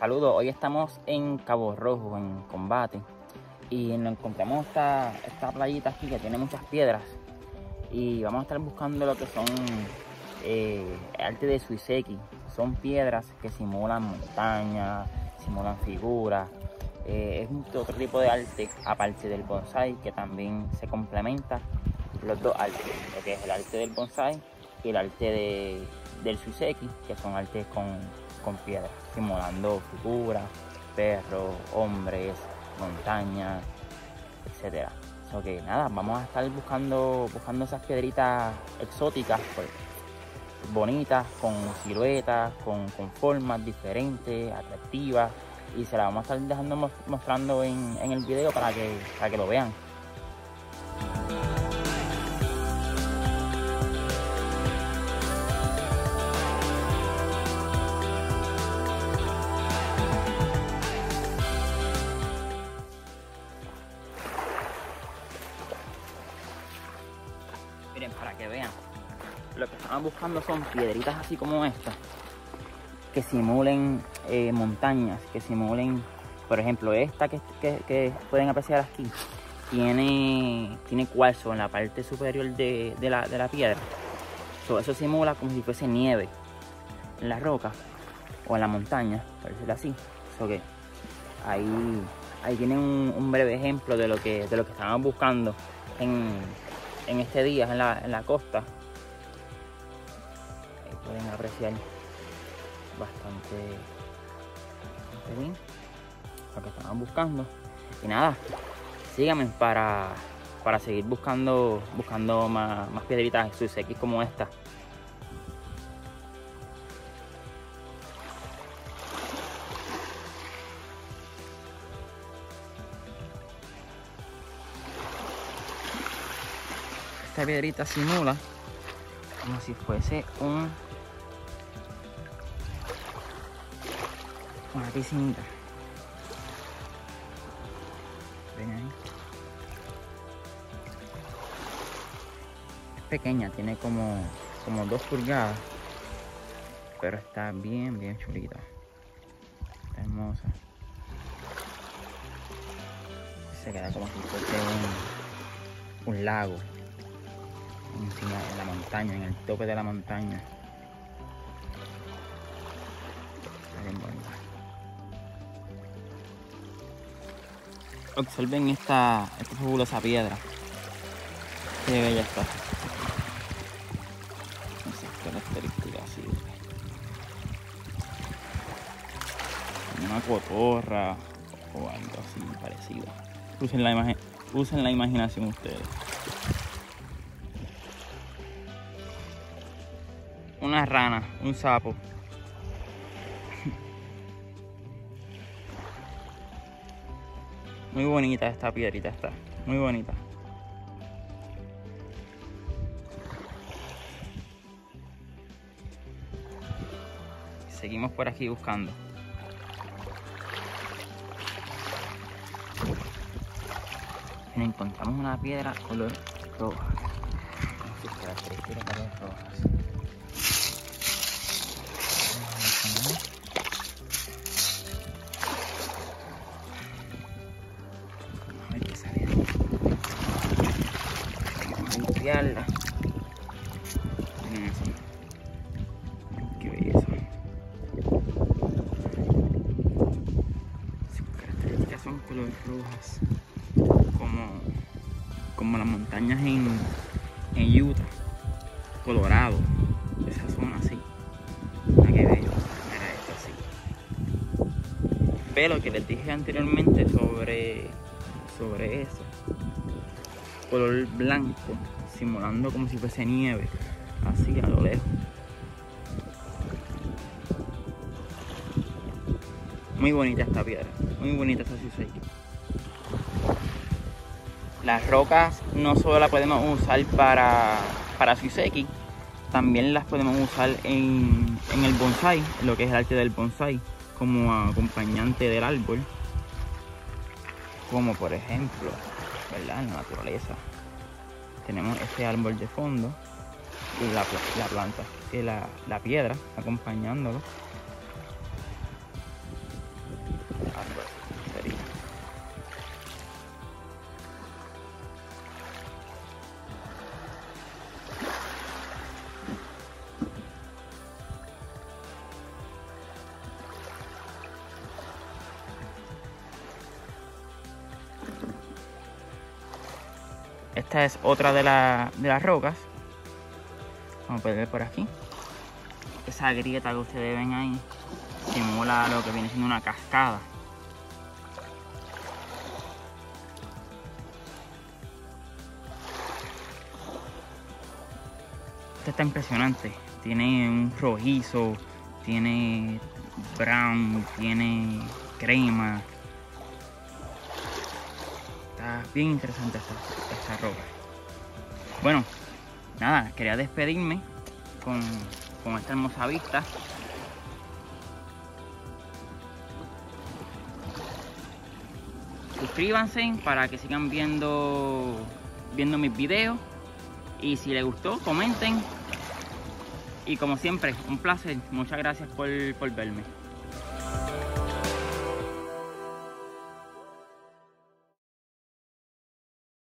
Saludos, hoy estamos en Cabo Rojo, en combate. Y nos encontramos esta, esta playita aquí que tiene muchas piedras. Y vamos a estar buscando lo que son eh, arte de Suiseki. Son piedras que simulan montañas, simulan figuras. Eh, es otro tipo de arte, aparte del bonsai, que también se complementa los dos artes, lo que es el arte del bonsai y el arte de, del Suiseki, que son artes con, con piedras, simulando figuras, perros, hombres, montañas, etcétera. So que nada, vamos a estar buscando, buscando esas piedritas exóticas, pues, bonitas, con siluetas, con, con, formas diferentes, atractivas. Y se las vamos a estar dejando mostrando en, en el video para que, para que lo vean. Miren, para que vean. Lo que estamos buscando son piedritas así como estas. Que simulen eh, montañas, que simulen, por ejemplo, esta que, que, pueden apreciar aquí. Tiene, tiene cuarzo en la parte superior de, de, la, de la, piedra. So, eso simula como si fuese nieve en la roca o en la montaña, por decirlo así. So que ahí, ahí tienen un, un breve ejemplo de lo que, de lo que estábamos buscando en, en este día en la, en la costa. Ahí pueden apreciar bastante, bastante bien lo que estaban buscando. Y nada, síganme para, para seguir buscando, buscando más, más piedritas X como esta. Esta piedrita simula como si fuese un una piscinita. Ven ahí. Es pequeña tiene como como dos pulgadas pero está bien bien chulita. Está hermosa. Se queda como si fuese un, un lago encima de la montaña, en el tope de la montaña. Observen esta, esta fabulosa piedra. Qué bella está. Esas características así. Una cotorra o algo así parecido. Usen la, usen la imaginación ustedes. Una rana, un sapo. Muy bonita esta piedrita está, muy bonita. Seguimos por aquí buscando. Encontramos una piedra color roja. Características color. Limpiarla. Miren eso. Qué belleza. Sus características son colores rojas. Como, como las montañas en, en Utah. Colorado. Esa zona así. Así. Ve lo que les dije anteriormente sobre, sobre eso color blanco, simulando como si fuese nieve, así a lo lejos. Muy bonita esta piedra, muy bonita esta Suseki. Las rocas no solo las podemos usar para, para Suseki, también las podemos usar en, en el bonsai, lo que es el arte del bonsai, como acompañante del árbol. Como por ejemplo, ¿verdad? En la naturaleza. Tenemos este árbol de fondo y la, la planta y la, la, piedra acompañándolo. Esta es otra de, de las rocas. Vamos a ver por aquí. Esa grieta que ustedes ven ahí simula lo que viene siendo una cascada. Esta está impresionante. Tiene un rojizo, tiene brown, tiene crema. Bien interesante esta, esta roca. Bueno, nada, quería despedirme con, con esta hermosa vista. Suscríbanse para que sigan viendo, viendo mis videos. Y si les gustó, comenten. Y como siempre, un placer. Muchas gracias por, por verme.